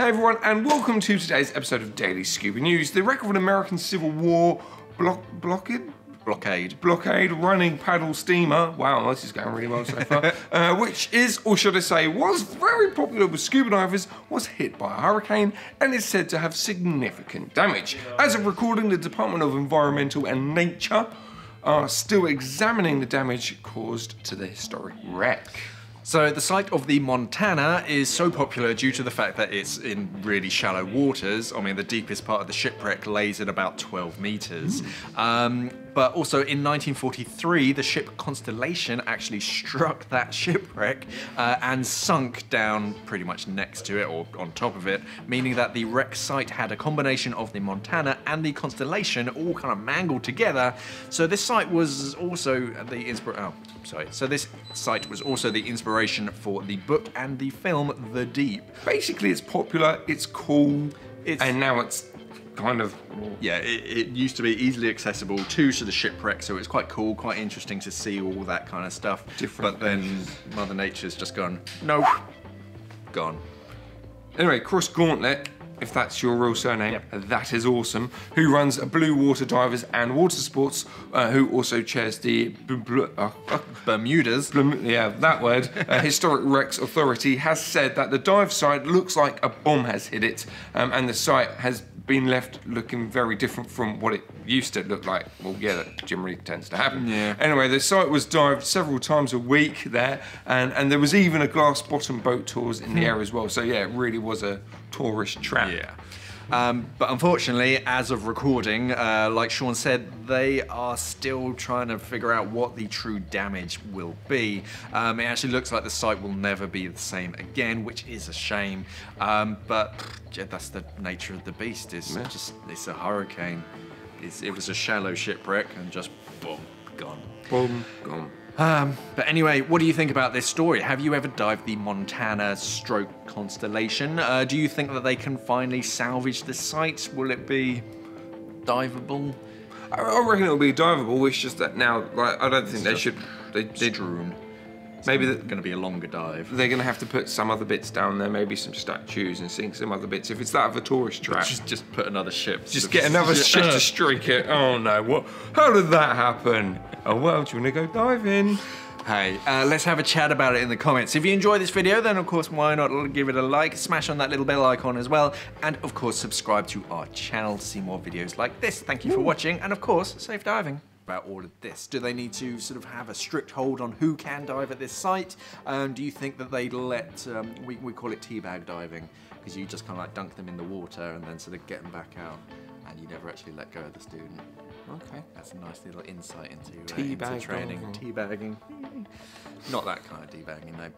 Hey everyone, and welcome to today's episode of Daily Scuba News. The wreck of an American Civil War block blockade blockade. blockade running paddle steamer. Wow, this is going really well so far. uh, which is, or should I say, was very popular with scuba divers, was hit by a hurricane and is said to have significant damage. As of recording, the Department of Environmental and Nature are still examining the damage caused to the historic wreck. So the site of the Montana is so popular due to the fact that it's in really shallow waters. I mean, the deepest part of the shipwreck lays at about 12 meters. Um, but also in 1943, the ship Constellation actually struck that shipwreck uh, and sunk down pretty much next to it or on top of it, meaning that the wreck site had a combination of the Montana and the Constellation all kind of mangled together. So this site was also the inspiration. Oh, sorry. So this site was also the inspiration for the book and the film The Deep. Basically, it's popular, it's cool, It's- and now it's kind of Yeah, it, it used to be easily accessible to to the shipwreck, so it's quite cool, quite interesting to see all that kind of stuff. Different But then Mother Nature's just gone, nope, gone. Anyway, cross Gauntlet, if that's your real surname, that is awesome. Who runs Blue Water Divers and Water Sports, uh, who also chairs the bl- bl- uh, uh, Bermudas. Blum- yeah, that word, uh, Historic Wrecks Authority has said that the dive site looks like a bomb has hit it, um, and the site has been left looking very different from what it used to look like. Well, yeah, that generally tends to happen. Yeah. Anyway, the site was dived several times a week there, and, and there was even a glass bottom boat tours in the hmm. area as well. So yeah, it really was a tourist trap. Yeah. Um, but unfortunately, as of recording, uh, like Shaun said, they are still trying to figure out what the true damage will be. Um, it actually looks like the site will never be the same again, which is a shame. Um, but yeah, that's the nature of the beast. It's just it's a hurricane. It's, it was a shallow shipwreck and just boom, gone. Boom, gone. Um, but anyway, what do you think about this story? Have you ever dived the Montana stroke constellation? Uh, do you think that they can finally salvage the site? Will it be diveable? I, I reckon it'll be diveable. It's just that now, like, I don't think they should. They, they Strewn. maybe the, Going to be a longer dive. they're gonna have to put some other bits down there, maybe some statues and sink some other bits. If it's that of a tourist trap, Just, just put another ship. just get another ship to streak it. Oh no! What? How did that happen? Oh well, do you wanna go diving? Hey, uh, let's have a chat about it in the comments. If you enjoy this video, then of course, why not give it a like, smash on that little bell icon as well, and of course, subscribe to our channel to see more videos like this. Thank you for watching, and of course, safe diving. About all of this, do they need to sort of have a strict hold on who can dive at this site? Um, do you think that they'd let um, we, we call it teabag diving because you just kind of like dunk them in the water and then sort of get them back out, and you never actually let go of the student? Okay. That's a nice little insight into, uh, into training. diving. Teabagging. Not that kind of debagging though.